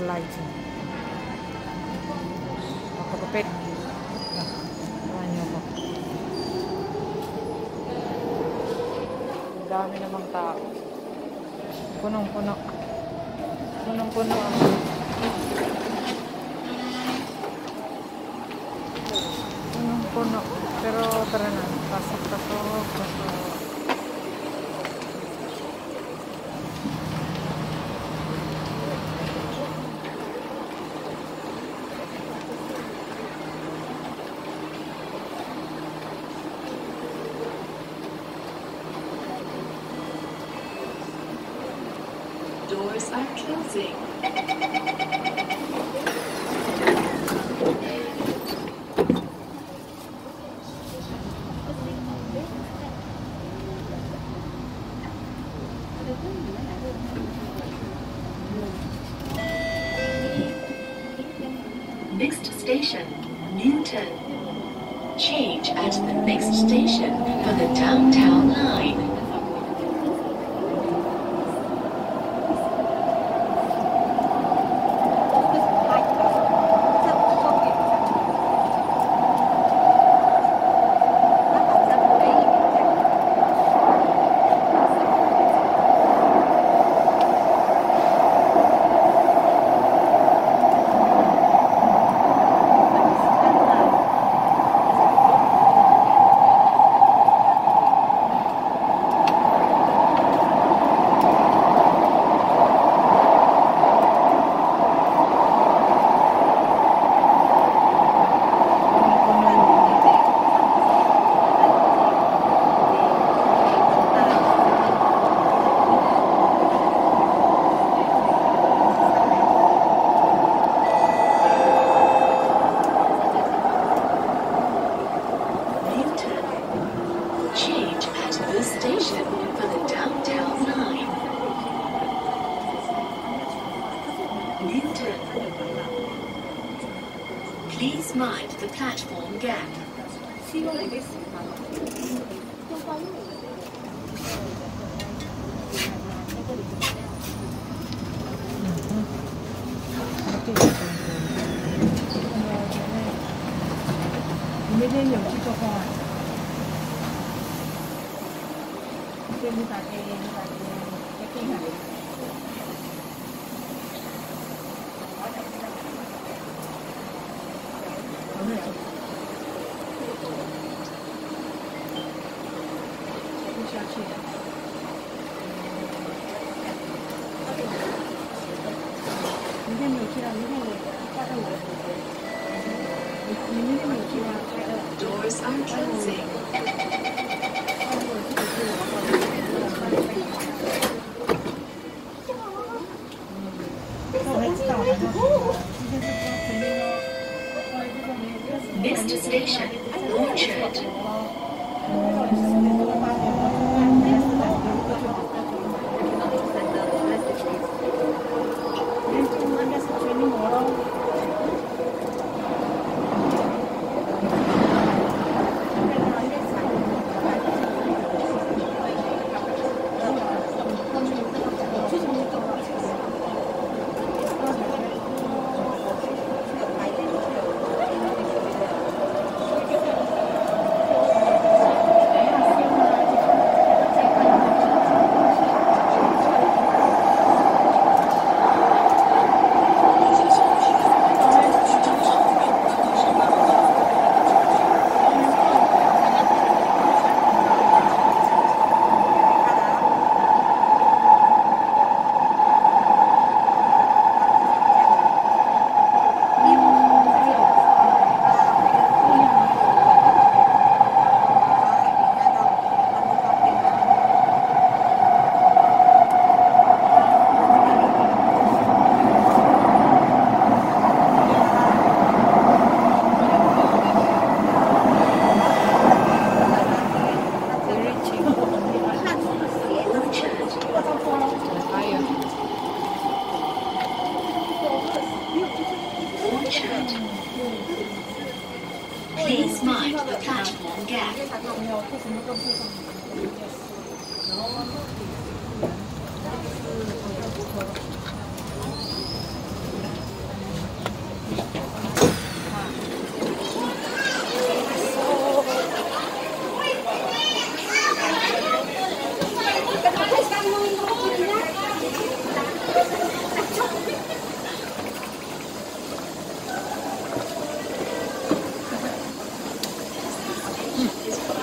lighting. Napagupit. Samahan niyo ako. Dami namang tao. Punong-puno. Punong-puno ang punong-puno. Pero tara na. Pasok-pasok. Pasok. Next station, Newton. Change at the next station for the downtown line. Please mind the platform gap. Thank you. Doors are closing.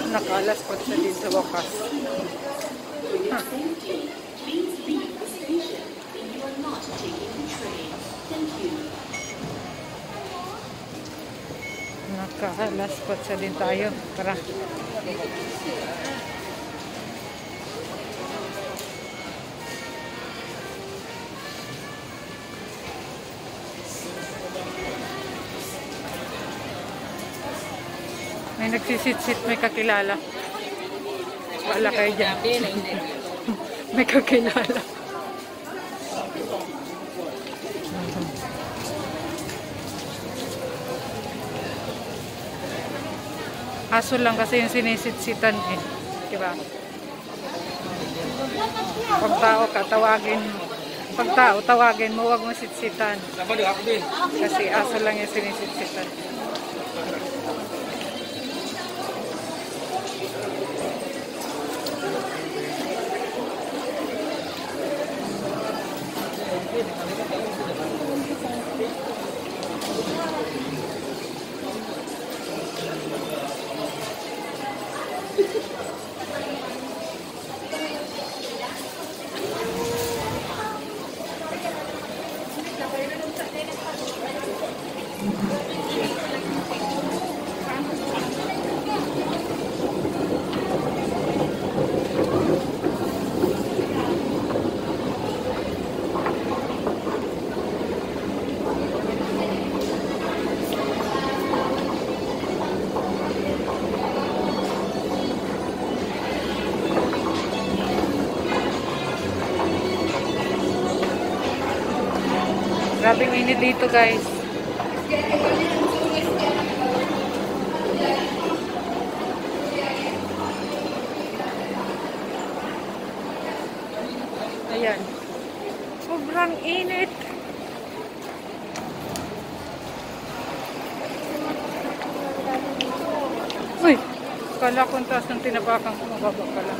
Nakalas pa siya din sa wakas. Ha. Nakalas pa siya din tayo. Tara. May nagsisit-sit, may kakilala. Wala kayo dyan. may kakilala. Aso lang kasi yung sinisitsitan eh. Diba? Pag tao ka, tawagin mo. Pag tao, tawagin mo, huwag mo sitsitan. Kasi aso lang yung sinisitsitan. Init dito guys. Ayan. Sobrang init. Uy! Kala kong taas ng tinapakan ko, mababa pala.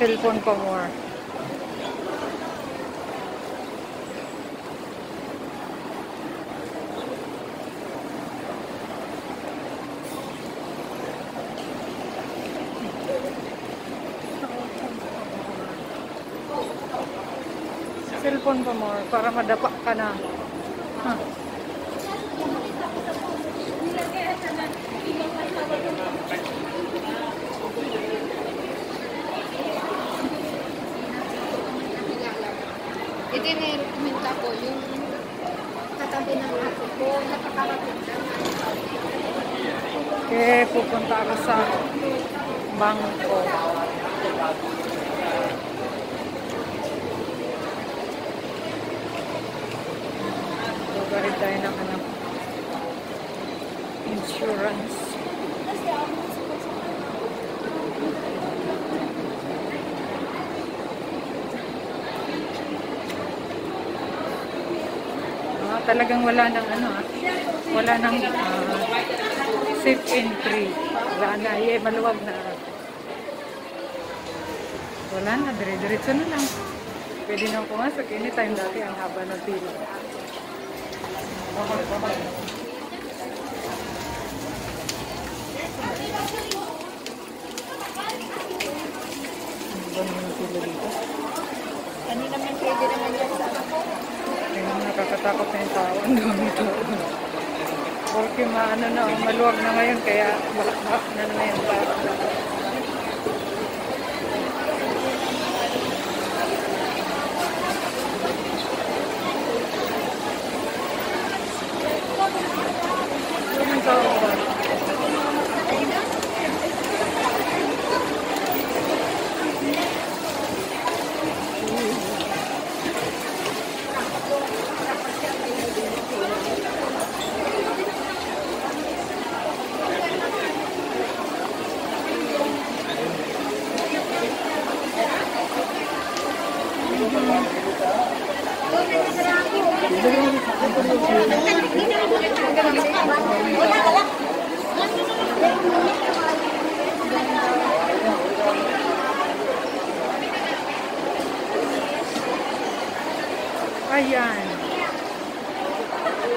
Cellphone pa more. Cellphone pa more para madapa ka na. Ha. Itinirekomenda ko yung katabi ng ako ko, napakarapit Okay, pupunta ako sa bangko. Bugarin tayo ng ano, insurance. Ah, talagang wala nang ano ah. Wala nang ah, safe entry. Wala na, eh, maluwag na. Wala na, dire-diretso na lang. Pwede nang pumasok. Anytime dati ang haba ng pila. Ang dami ng pila dito. Kanina man pwede naman yan sa ako. Nakakatakot na yung tao. Ang dami tao. Porque maano na, maluwag na ngayon. Kaya bak-bak na na yung.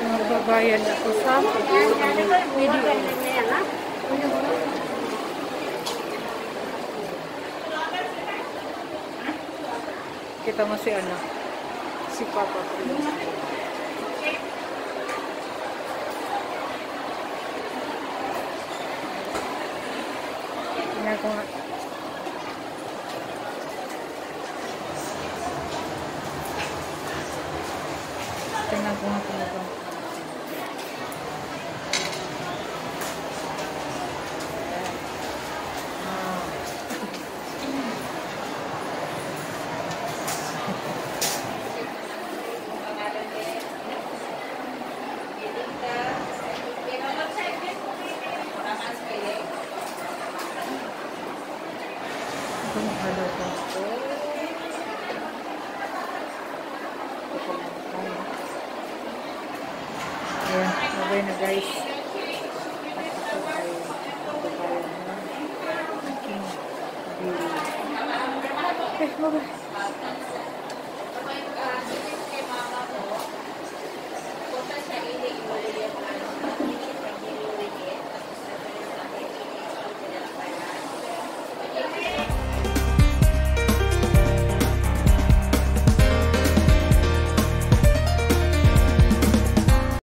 Magbabayad ako sa video. Kita mo si ano? Si Papa. Hello, Pastor. Ayan, nabay na guys. Okay, bye-bye.